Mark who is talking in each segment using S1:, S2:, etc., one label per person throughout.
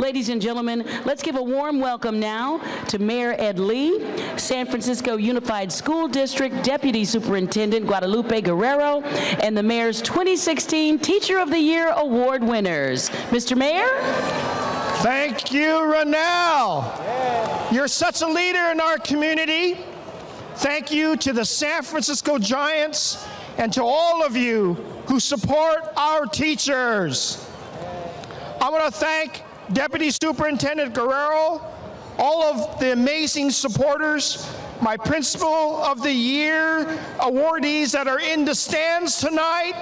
S1: Ladies and gentlemen, let's give a warm welcome now to Mayor Ed Lee, San Francisco Unified School District Deputy Superintendent Guadalupe Guerrero, and the Mayor's 2016 Teacher of the Year Award winners. Mr. Mayor?
S2: Thank you, Ronell. You're such a leader in our community. Thank you to the San Francisco Giants and to all of you who support our teachers. I want to thank Deputy Superintendent Guerrero, all of the amazing supporters, my Principal of the Year awardees that are in the stands tonight,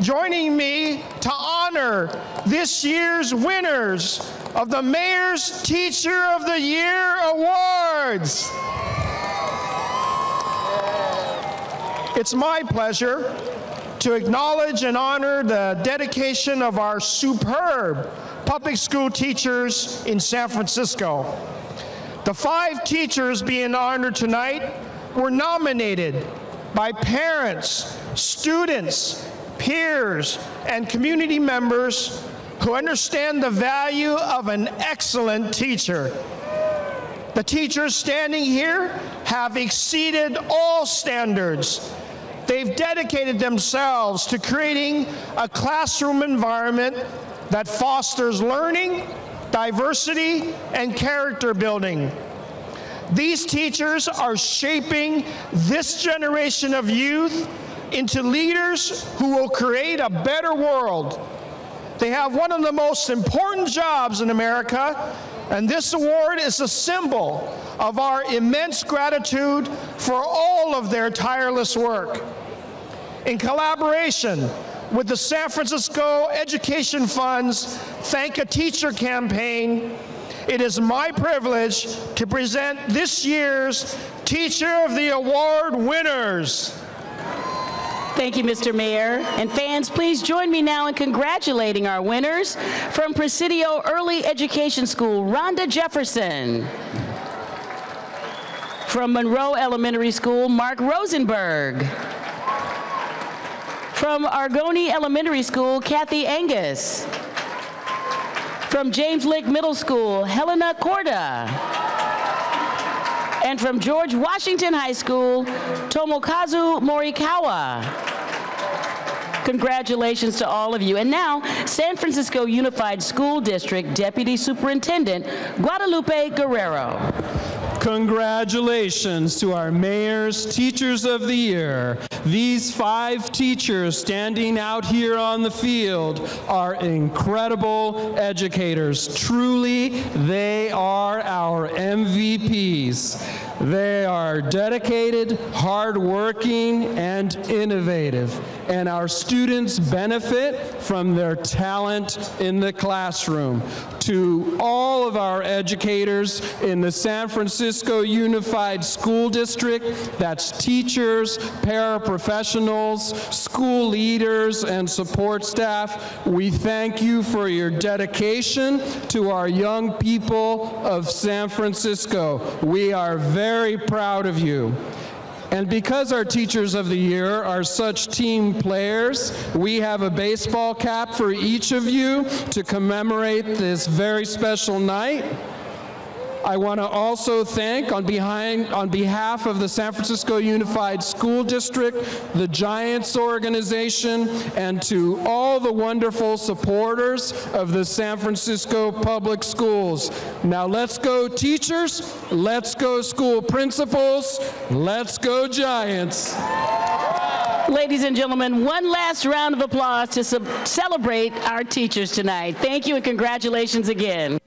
S2: joining me to honor this year's winners of the Mayor's Teacher of the Year Awards. It's my pleasure to acknowledge and honor the dedication of our superb public school teachers in San Francisco. The five teachers being honored tonight were nominated by parents, students, peers, and community members who understand the value of an excellent teacher. The teachers standing here have exceeded all standards. They've dedicated themselves to creating a classroom environment that fosters learning, diversity, and character building. These teachers are shaping this generation of youth into leaders who will create a better world. They have one of the most important jobs in America, and this award is a symbol of our immense gratitude for all of their tireless work. In collaboration with the San Francisco Education Fund's Thank a Teacher campaign, it is my privilege to present this year's Teacher of the Award winners.
S1: Thank you, Mr. Mayor. And fans, please join me now in congratulating our winners. From Presidio Early Education School, Rhonda Jefferson. From Monroe Elementary School, Mark Rosenberg. From Argonne Elementary School, Kathy Angus. From James Lick Middle School, Helana Corda. And from George Washington High School, Tomokazu Morikawa. Congratulations to all of you. And now, San Francisco Unified School District Deputy Superintendent Guadalupe Guerrero.
S3: Congratulations to our mayors, teachers of the year. These five teachers standing out here on the field are incredible educators. Truly, they are our MVPs. They are dedicated, hardworking, and innovative. And our students benefit from their talent in the classroom. To all of our educators in the San Francisco Unified School District, that's teachers, paraprofessionals, school leaders, and support staff, we thank you for your dedication to our young people of San Francisco. We are very proud of you. And because our Teachers of the Year are such team players, we have a baseball cap for each of you to commemorate this very special night. I want to also thank, on, behind, on behalf of the San Francisco Unified School District, the Giants organization, and to all the wonderful supporters of the San Francisco Public Schools. Now let's go teachers, let's go school principals, let's go Giants.
S1: Ladies and gentlemen, one last round of applause to celebrate our teachers tonight. Thank you and congratulations again.